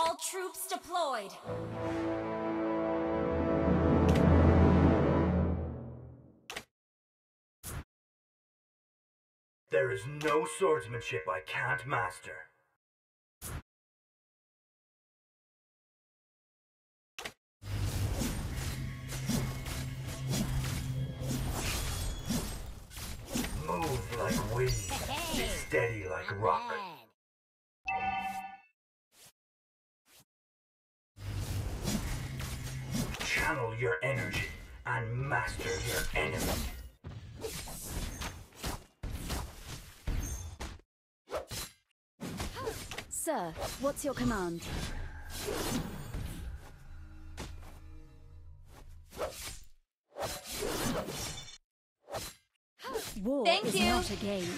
All troops deployed. There is no swordsmanship I can't master. Move like wind, be steady like rock. Channel your energy and master your enemy. Sir, what's your command? War Thank is you. not a game.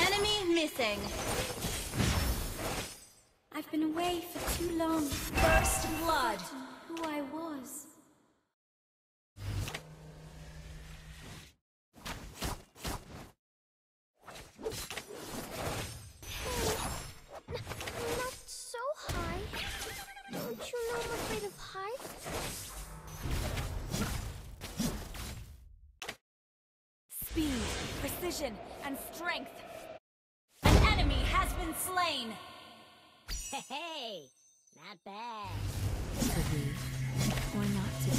Enemy missing. Away for too long. First blood. Who I was. Not so high. Don't you know I'm afraid of heights? Speed, precision, and strength. An enemy has been slain. Hey, not bad. To be or not to be.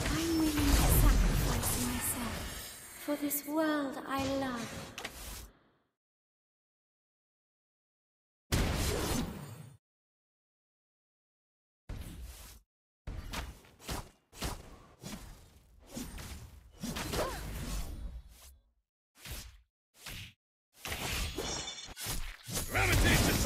I'm willing to sacrifice myself for this world I love.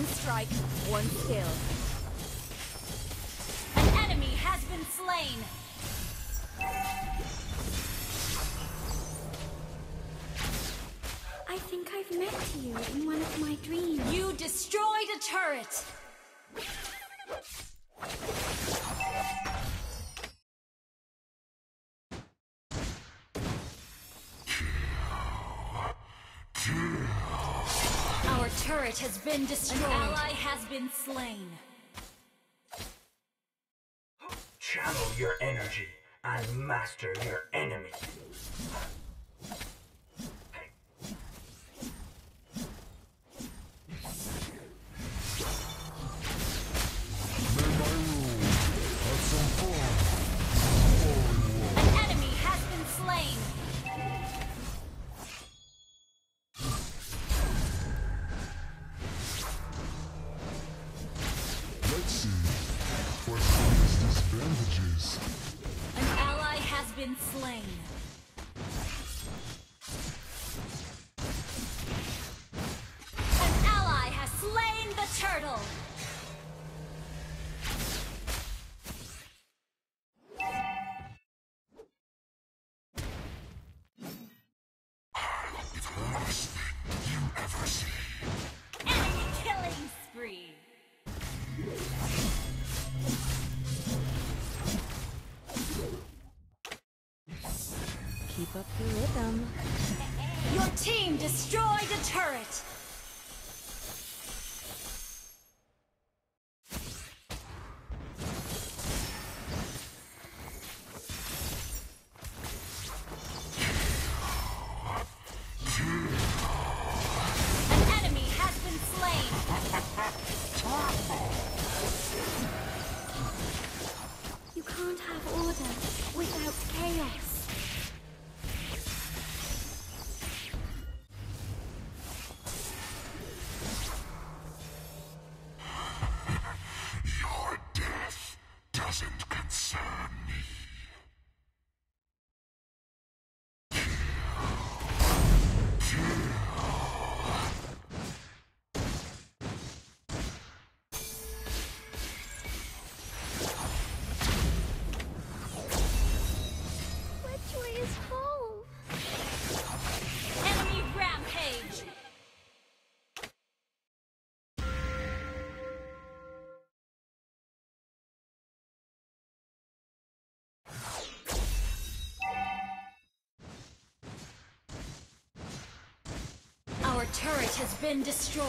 One strike, one kill. An enemy has been slain. I think I've met you in one of my dreams. You destroyed a turret. Has been destroyed. An ally has been slain. Channel your energy and master your enemy. Destroy the turret! Turret has been destroyed.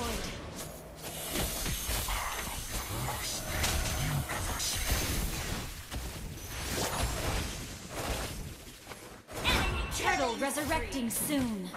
Turtle resurrecting soon.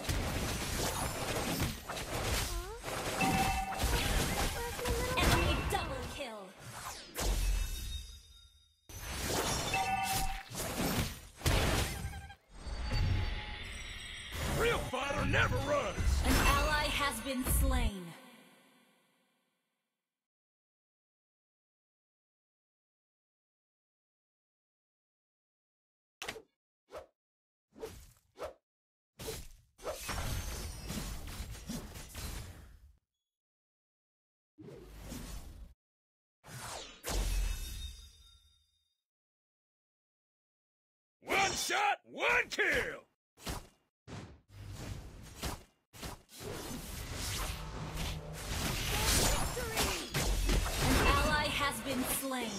Shot, one kill. An ally has been slain.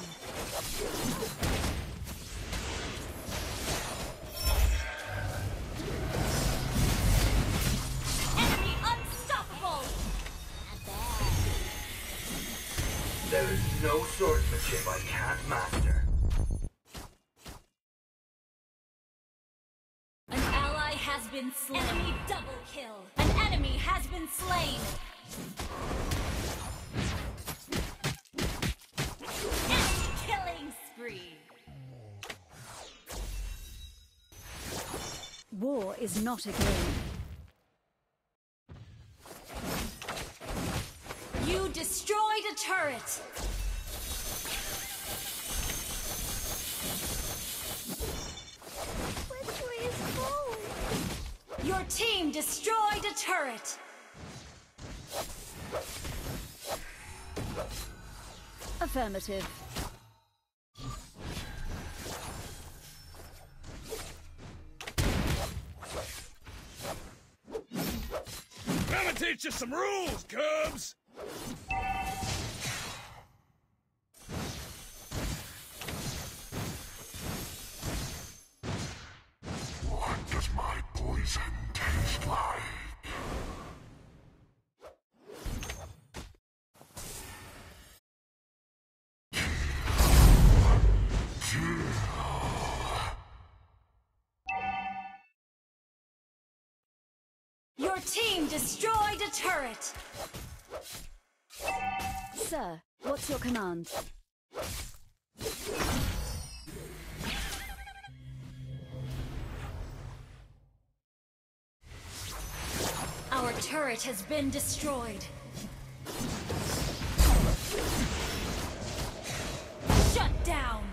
Enemy unstoppable! There is no swordsmanship I can't master. Been slain. Enemy double kill. An enemy has been slain. Enemy killing spree. War is not a game. You destroyed a turret. Your team destroyed a turret. Affirmative. Gonna teach you some rules, Cubs. Team destroyed a turret. Sir, what's your command? Our turret has been destroyed. Shut down.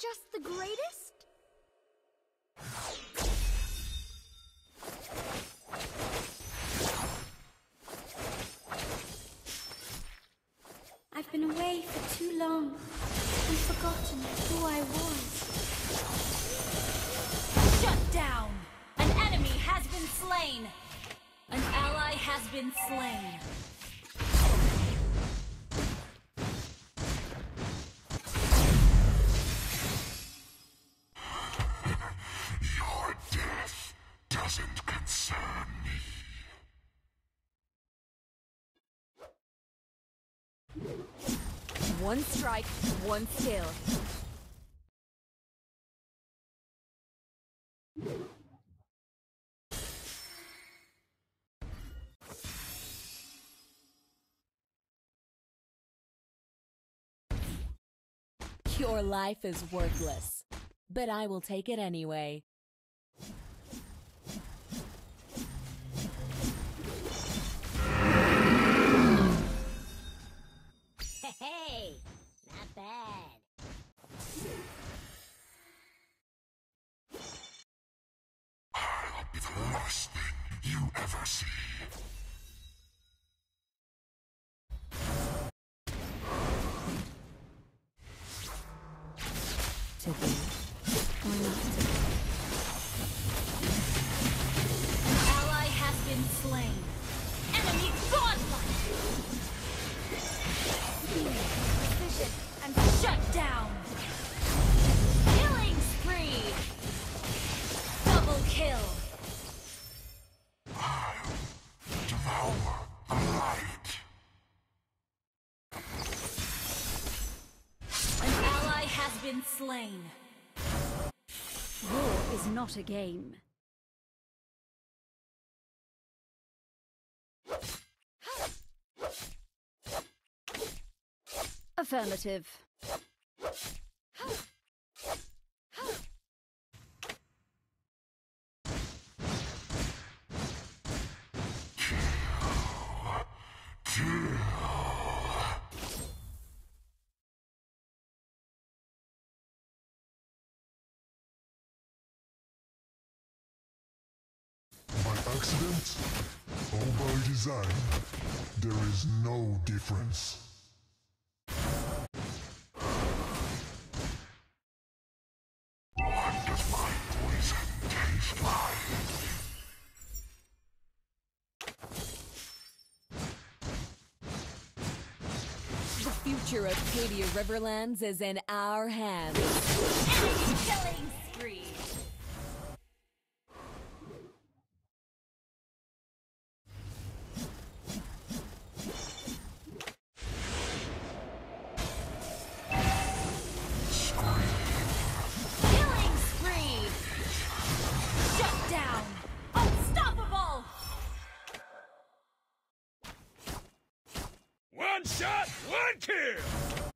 Just the greatest? I've been away for too long and forgotten who I was. Shut down. An enemy has been slain. An ally has been slain. One strike, one skill. Your life is worthless, but I will take it anyway. Hey, not bad. I'll the worst thing you ever see. Shut down. Killing spree. Double kill. Devour the light. An ally has been slain. War is not a game. Affirmative. By accident or by design, there is no difference. Future of Riverlands is in our hands. Enemy killing spree. Killing spree. Shut down. Unstoppable. One shot, one kill!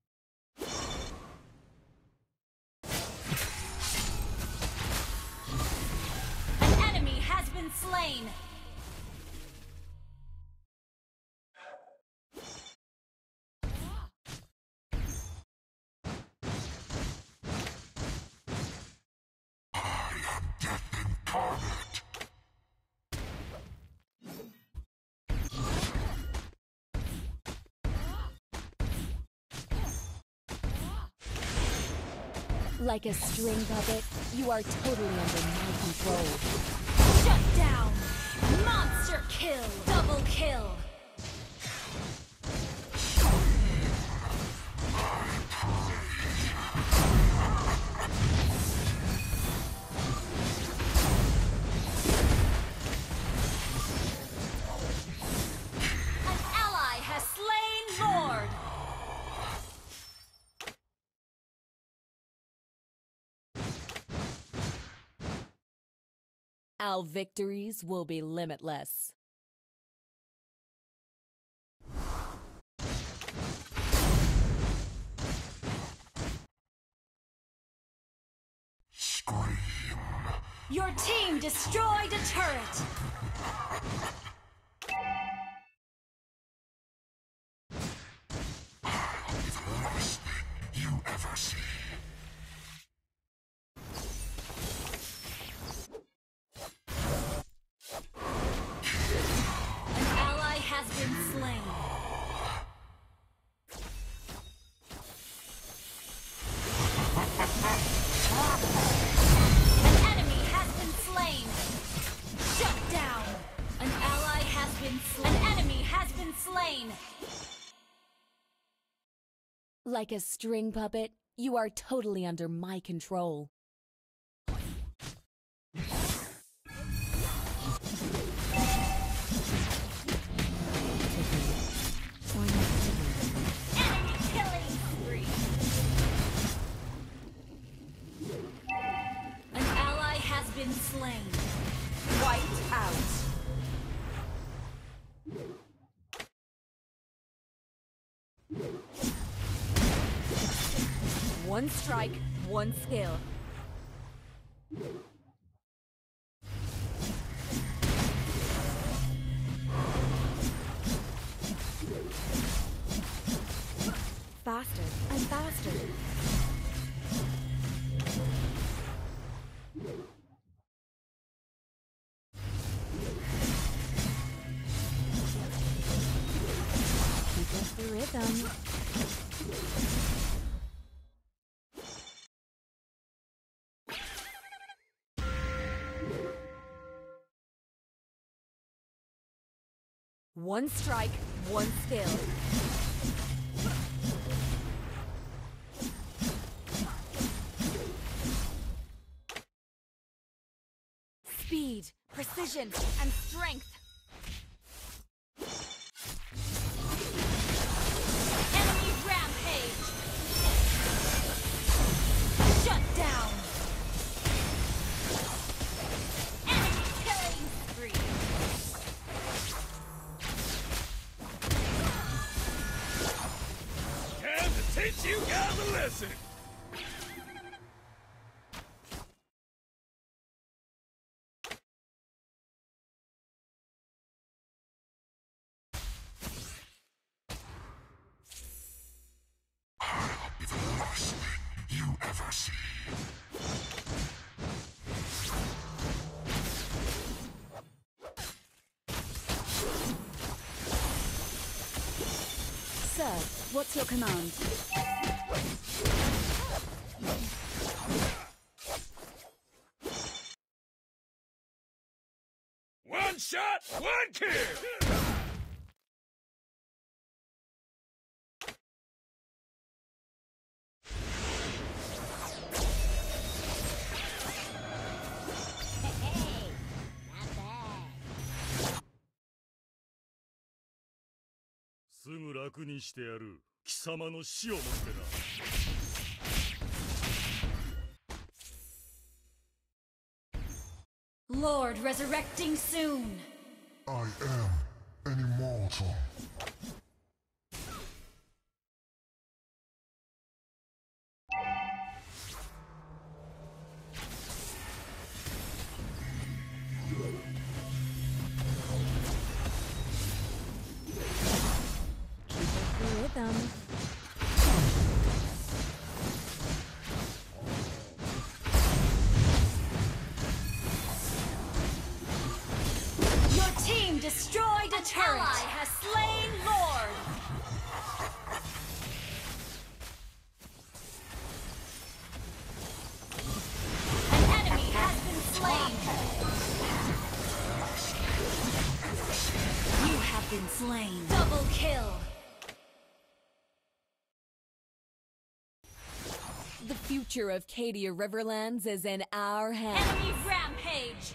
Like a string puppet, you are totally under my control. Shut down. Monster kill. Double kill. Our victories will be limitless. Scream. Your team destroyed a turret. Like a string puppet, you are totally under my control. One strike, one skill. One strike, one skill. Speed, precision, and strength. See. Sir, what's your command? One kill! すぐ楽にしてやる。貴様の死をもってな。Lord resurrecting soon! I am an immortal. Destroyed a turret! ally has slain Lord! An enemy has been slain! You have been slain. Double kill! The future of Cadia Riverlands is in our hands. Enemy rampage!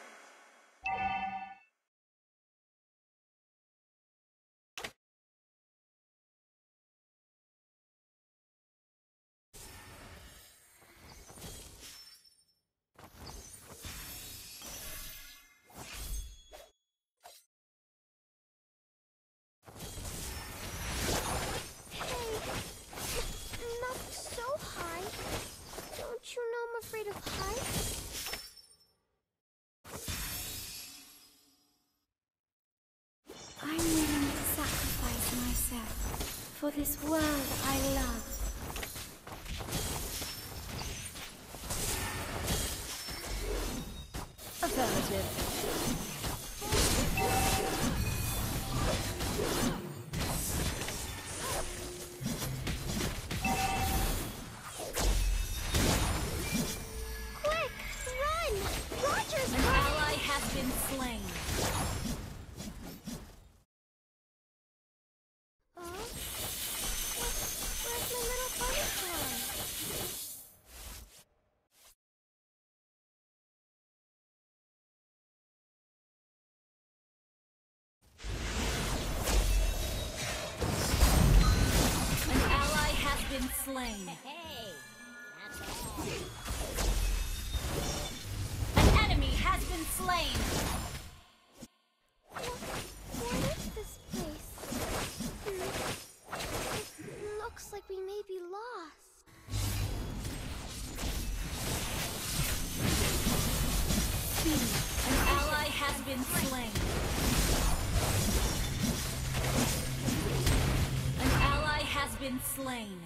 Been slain.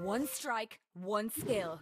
One strike, one skill.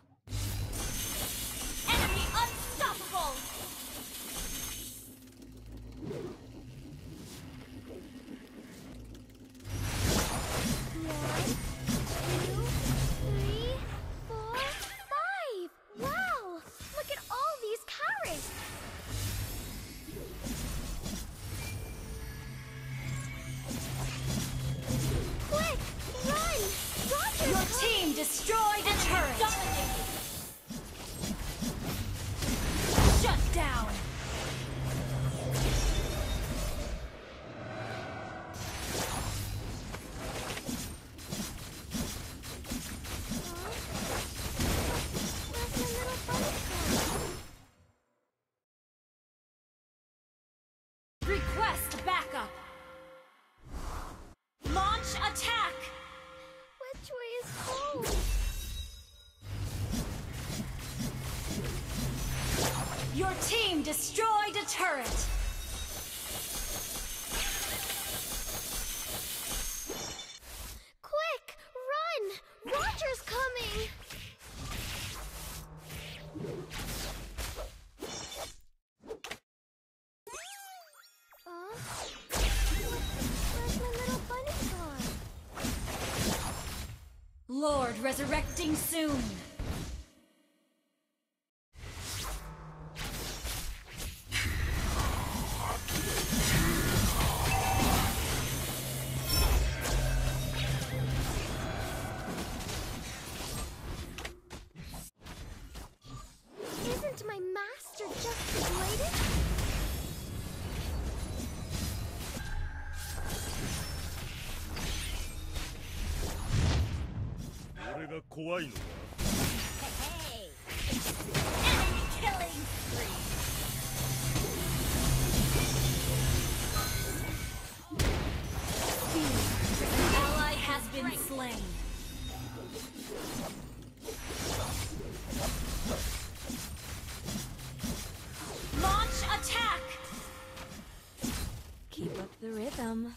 Destroyed a turret. Quick, run! Roger's coming! Where's my little bunny gone? Lord resurrecting soon. 怖いのは Enemy killing spree. An ally has been slain. Launch attack! Keep up the rhythm.